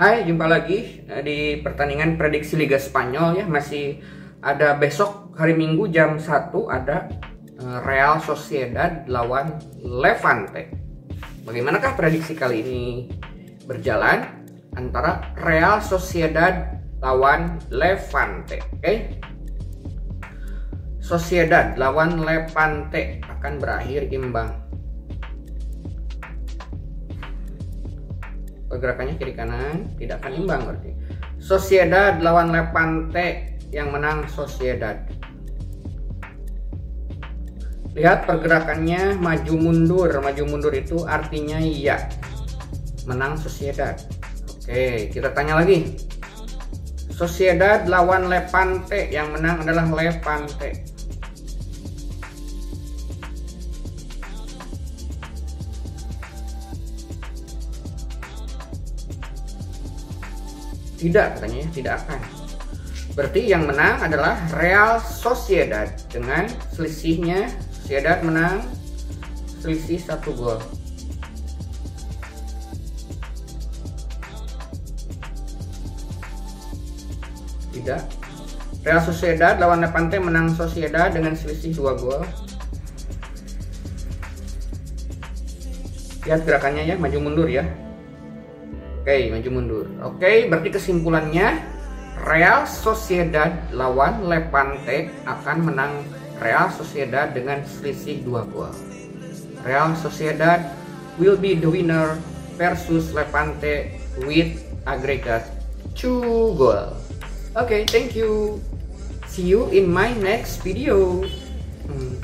Hai, jumpa lagi eh, di pertandingan prediksi Liga Spanyol ya. Masih ada besok hari Minggu jam 1 ada eh, Real Sociedad lawan Levante. Bagaimanakah prediksi kali ini berjalan antara Real Sociedad lawan Levante? Oke. Sociedad lawan Levante akan berakhir imbang. Pergerakannya kiri kanan tidak akan imbang berarti. Sociedad lawan Levante yang menang Sociedad. Lihat pergerakannya maju mundur. Maju mundur itu artinya iya. Menang Sociedad. Oke kita tanya lagi. Sociedad lawan Levante yang menang adalah Levante Tidak katanya ya, tidak akan. Berarti yang menang adalah Real Sociedad dengan selisihnya Sociedad menang selisih satu gol. Tidak. Real Sociedad lawan Levante menang Sociedad dengan selisih dua gol. Lihat gerakannya ya, maju mundur ya. Oke, maju mundur. Oke, berarti kesimpulannya Real Sociedad lawan Levante akan menang Real Sociedad dengan selisih 2 gol. Real Sociedad will be the winner versus Levante with aggregate 2 goal. Oke, okay, thank you. See you in my next video. Hmm.